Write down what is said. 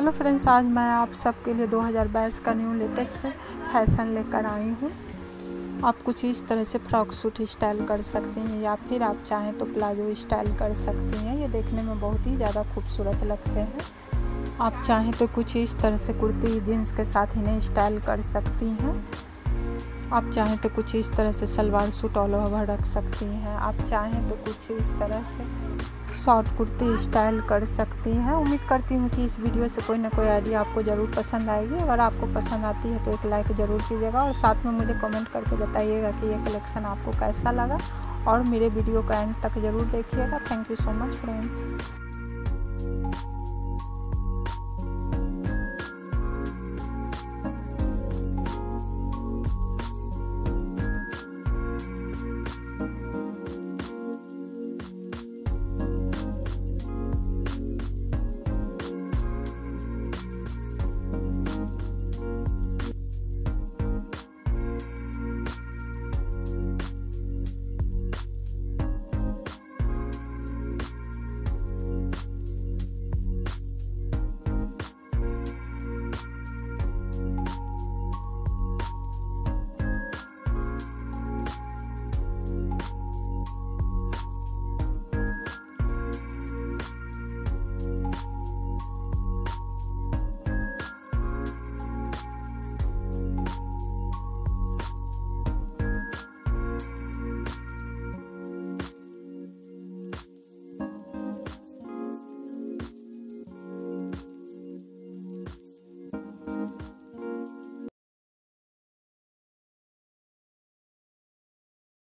Hello friends, आज मैं आप सबके लिए 2022 का न्यू लेटेस्ट फ़ैशन लेकर आई हूँ। आप कुछ इस तरह से फ्रॉक सूट स्टाइल कर सकती हैं या फिर आप चाहें तो प्लाजो स्टाइल कर सकती हैं। ये देखने में बहुत ही ज़्यादा खूबसूरत लगते हैं। आप चाहें तो कुछ इस तरह से कुर्ती जीन्स के साथ इन्हें स्टाइल कर सकती हैं। आप चाहें तो कुछ इस तरह से सलवार सूट ऑल ओवर रख सकती हैं। आप चाहें तो कुछ इस तरह से शॉर्ट कुर्ती स्टाइल कर सकती हैं। उम्मीद करती हूँ कि इस वीडियो से कोई ना कोई आइडिया आपको ज़रूर पसंद आएगी। अगर आपको पसंद आती है तो एक लाइक ज़रूर कीजिएगा और साथ में मुझे कमेंट करके बताइएगा कि ये कलेक्शन आपको कैसा लगा। और मेरे वीडियो का एंड तक ज़रूर देखिएगा। Thank you so much friends